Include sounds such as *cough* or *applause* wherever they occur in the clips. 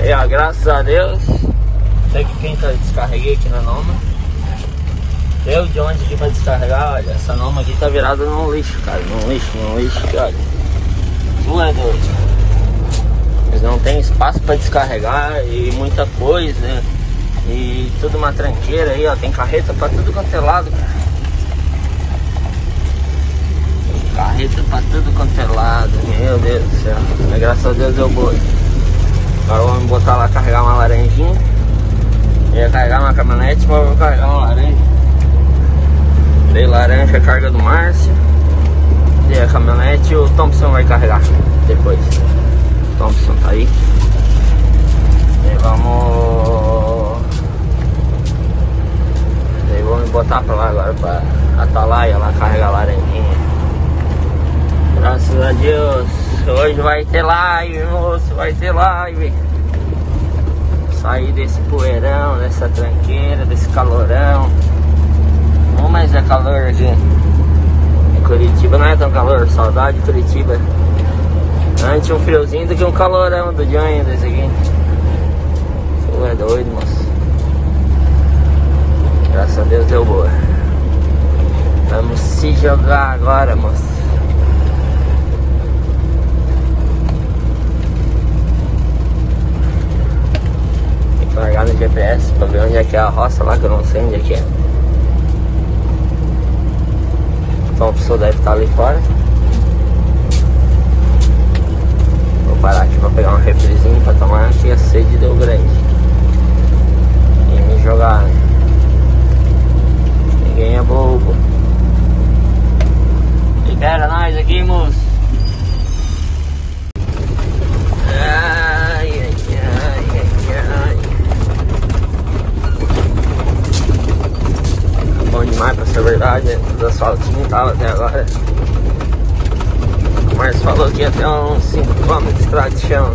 E ó, graças a Deus, sei que quem tá descarreguei aqui na Noma. Deu de onde aqui pra descarregar, olha, essa Noma aqui tá virada num lixo, cara, num lixo, num lixo, que olha. Tu é doido. Mas não tem espaço pra descarregar e muita coisa, né? E tudo uma tranqueira aí, ó, tem carreta pra tudo quanto é lado, cara. Carreta pra tudo quanto é lado, meu Deus do céu. Mas graças a Deus eu vou. Agora vamos botar lá carregar uma laranjinha. Ia carregar uma caminhonete, mas vou carregar uma laranja. Dei laranja, carga do Márcio. E a caminhonete o Thompson vai carregar depois. O Thompson tá aí. E vamos. E vamos botar pra lá agora pra Atalaia lá carregar a laranjinha. Graças a Deus, hoje vai ter live, moço, vai ter live. Sair desse poeirão, dessa tranqueira, desse calorão. Não, mas é calor aqui. Em Curitiba não é tão calor, saudade de Curitiba. Antes um friozinho do que um calorão do dia ainda esse aqui. Você é doido, moço. Graças a Deus deu boa. Vamos se jogar agora, moço. largar no GPS pra ver onde é que é a roça lá, que eu não sei onde é que é. Então a pessoa deve estar ali fora. Vou parar aqui pra pegar um refrizinho pra tomar que a sede deu grande. E me jogar. Né? Ninguém é bobo. Libera nós aqui, moço. Demais pra ser verdade. Os asfaltinhos tava até agora. Márcio falou que ia ter uns 5 km de estrada de chão.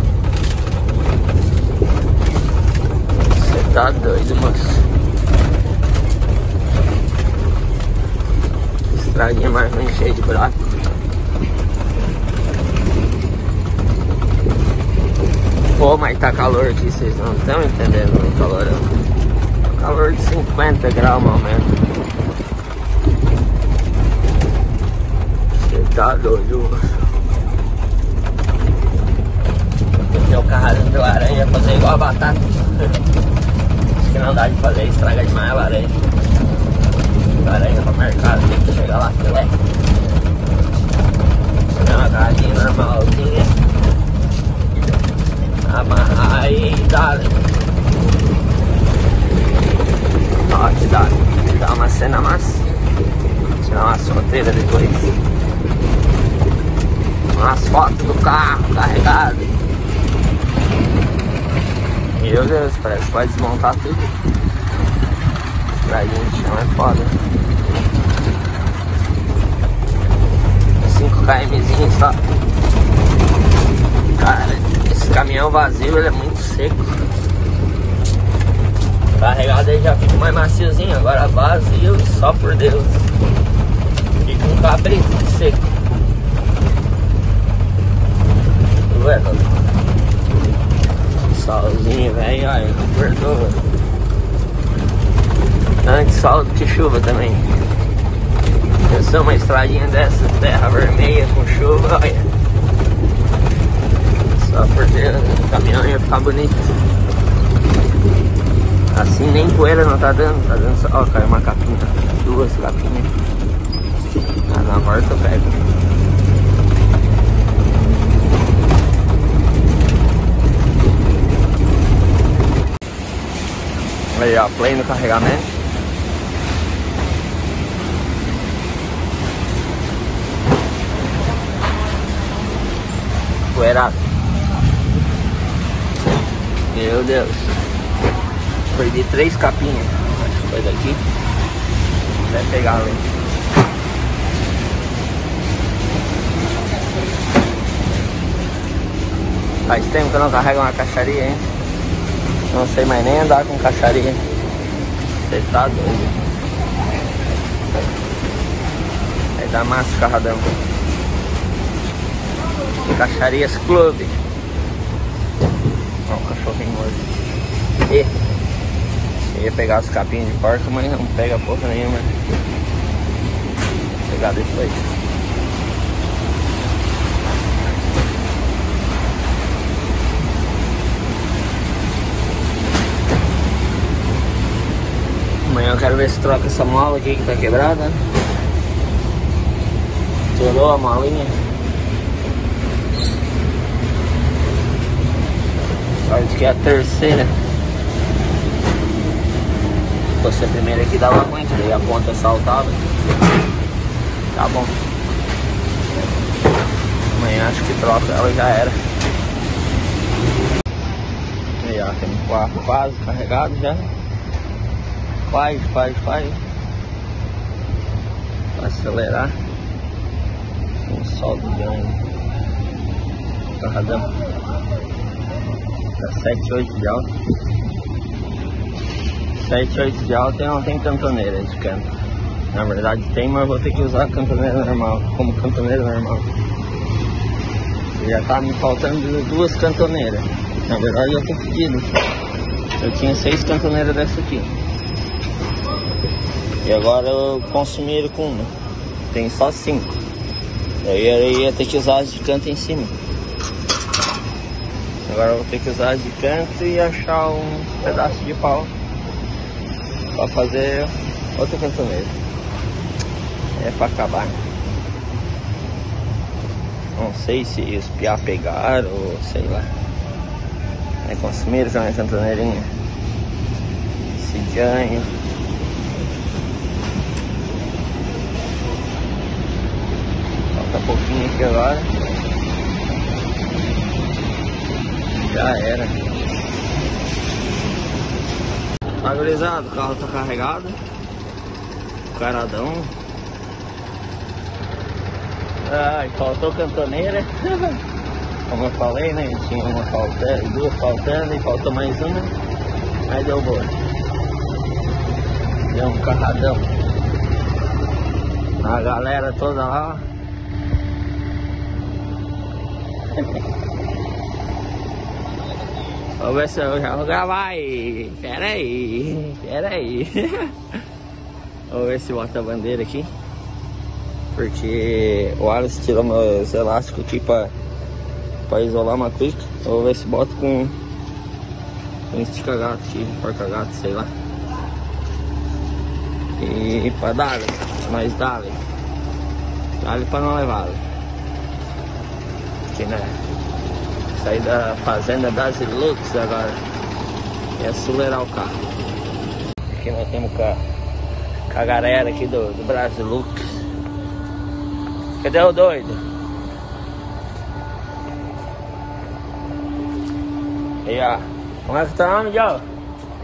Você tá doido, moço. Estradinha mais bem cheia de buraco. Pô, mas tá calor aqui, vocês não estão entendendo o calorão. Calor de 50 graus, momento. Tá doido. Tem o carro de laranja fazer igual a batata. Acho que não dá de fazer, estraga demais a laranja. Laranja pra mercado, tem que chegar lá filé. Pegar uma carrinha normalzinha. Amarrar e dá. Ó, que dá. Dá uma cena massa. Tirar uma solteira depois as fotos do carro carregado. Meu Deus, parece que vai desmontar tudo. Pra gente não é foda. 5 kmzinho só. Cara, esse caminhão vazio ele é muito seco. Carregado aí já fica mais maciozinho, agora vazio só por Deus. Fica um cabrito seco. Solzinho, velho, olha, perdoa. Antes sol que chuva também. Eu sou uma estradinha dessa, terra vermelha com chuva, olha. Só por Deus, o caminhão ia ficar bonito. Assim nem poeira não tá dando, tá dando só. Ó, caiu uma capinha, duas capinhas. Ah, na volta eu pego. Ó, play no carregamento. Poeirado. Meu Deus. Perdi três capinhas. Acho foi daqui. Vai pegar ali. Faz tempo que eu não carrego uma caixaria, hein? Não sei mais nem andar com caixaria. Você tá doido. Aí dá massa o carradão. Caixarias Clube. Ó, o cachorrinho bater. Eu ia pegar os capinhos de porca, mas não pega porra nenhuma. Vou pegar depois. Amanhã eu quero ver se troca essa mola aqui que tá quebrada. Tirou a molinha. Acho que é a terceira. Se fosse a primeira aqui dava ruim, daí a ponta saltava. Tá bom. Amanhã acho que troca ela já era. Aí ó, tem quase carregado já. Faz, faz, faz. Pra acelerar. Um sol do ganho. Carradão. Tá 7, 8 de alta. 7, 8 de alta e não tem cantoneira de canto. Na verdade tem, mas vou ter que usar a cantoneira normal, como cantoneira normal. Já tá me faltando duas cantoneiras. Na verdade eu tô pedindo. Eu tinha seis cantoneiras dessa aqui. E agora eu consumi ele com uma. Tem só cinco. Aí eu ia ter que usar as de canto em cima. Agora eu vou ter que usar as de canto e achar um pedaço de pau para fazer outra cantoneira. É para acabar. Não sei se os piá pegaram ou sei lá. É consumiram já uma cantoneirinha. Cidiane. Falta pouquinho aqui agora. Já era. Agorizado, o carro tá carregado. Caradão. Ai, faltou cantoneira. *laughs* Como eu falei, né? Tinha uma faltando, duas faltando e faltou mais uma. Aí deu boa. Deu um carradão. A galera toda lá. Se eu já vou gravar aí. Pera aí. Pera aí. *laughs* Vamos ver se bota a bandeira aqui. Porque o Alice tirou meus elásticos aqui pra, pra isolar uma clica. Vou ver se boto com, com estica gato aqui, porca gato, sei lá. E pra dar, mas dá-lhe. Dá-lhe pra não levar. Aqui né? Sair da fazenda das Lux agora. E acelerar o carro. Aqui nós temos com a, com a galera aqui do, do Brasilux. Cadê o doido? Aí, ó. Como é que tá o nome, Joe?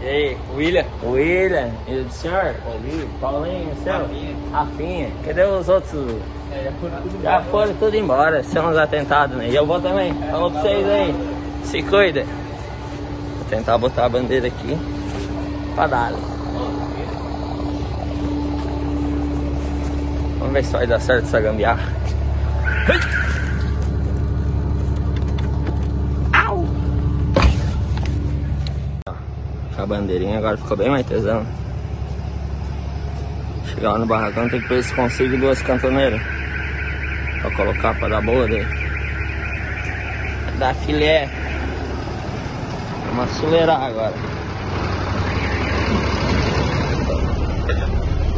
E aí, William? William. E o senhor? Paulinho. Paulinho, o seu? Rafinha. Rafinha. Cadê os outros? Já foram tudo Já foram tudo embora. São uns atentados, né? E eu vou também. Falou pra vocês aí. Se cuida. Vou tentar botar a bandeira aqui. Pra dar. Vamos ver se vai dar certo essa gambiarra. Au! A bandeirinha agora ficou bem mais tesão. Chegar lá no barracão tem que ver se consigo duas cantoneiras. Pra colocar pra dar boa dele. Dar filé. Vamos acelerar agora.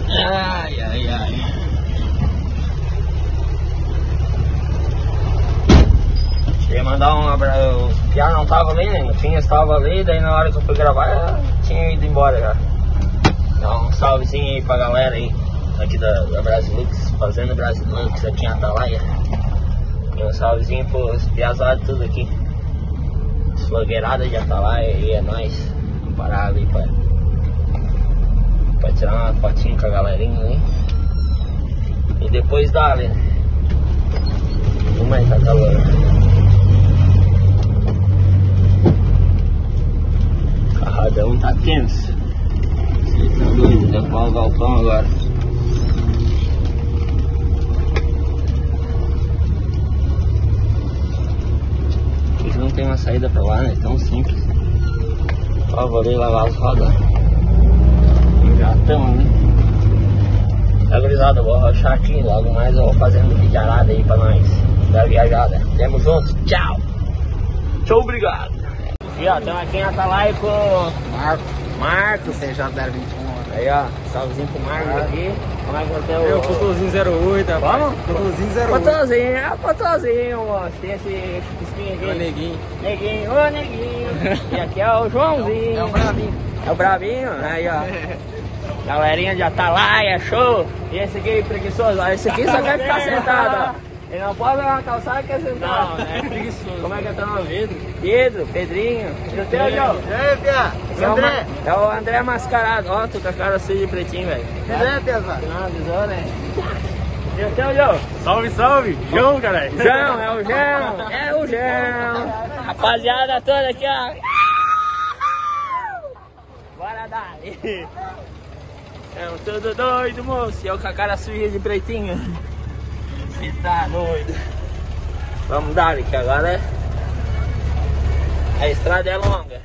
Ai, ai, ai. Ia mandar um abraço. Os Piá não tava ali, né? O Finhas tava ali, daí na hora que eu fui gravar, tinha ido embora já. Então, um salvezinho aí pra galera aí, aqui da, da Brasilux, fazendo Brasilux aqui em Atalaia. E um salvezinho pros piazados tudo aqui. Slogueirada de Atalaia e é nóis. Vamos parar ali pra, pra tirar uma fotinho com a galerinha ali. E depois dá ali. Como é que tá calor? Carradão tá tenso. Você tá doido, deve falar o galpão agora. Por que não tem uma saída pra lá, né? Tão simples. Ó, favor ali lavar as rodas. Já estamos, né? Tá gurizada, eu vou arrochar aqui, logo mais eu vou fazendo vídeo arada aí pra nós. Da viajada. Tamo junto, tchau! Tchau, obrigado! E ó, estamos aqui em Atalaia com Marco, Marcos. CJ021. Aí ó, salvezinho pro Marcos aqui. Como é que você é o. Eu, Cotozinho 08, rapaz. Vamos? Cotozinho 08. Potozinho, é o moço. Tem esse, esse aqui. Ô, neguinho. Neguinho, ô neguinho. E aqui é o Joãozinho. É o Bravinho. É o Bravinho, aí ó. Galerinha de Atalaia, show. E esse aqui preguiçoso, ó. Esse aqui só quer ficar sentado, ó. Ele não pode pegar uma calçada e quer sentar. Não, é preguiçoso. Como é que é teu nome? Pedro. Pedro, Pedrinho. E o teu, João? E aí, Pia? É o, Ma- é o André Mascarado. Ó, tu com a cara suja de pretinho, velho. Bem, Piazada? Não, avisou, né? E o teu, João? Salve, salve. João, cara. João, é o João, é o João. Rapaziada toda aqui, ó. Bora dar. *laughs* São tudo doido, moço. E eu com a cara suja de pretinho. Tá doido. Vamos dar, que agora é- a estrada é longa.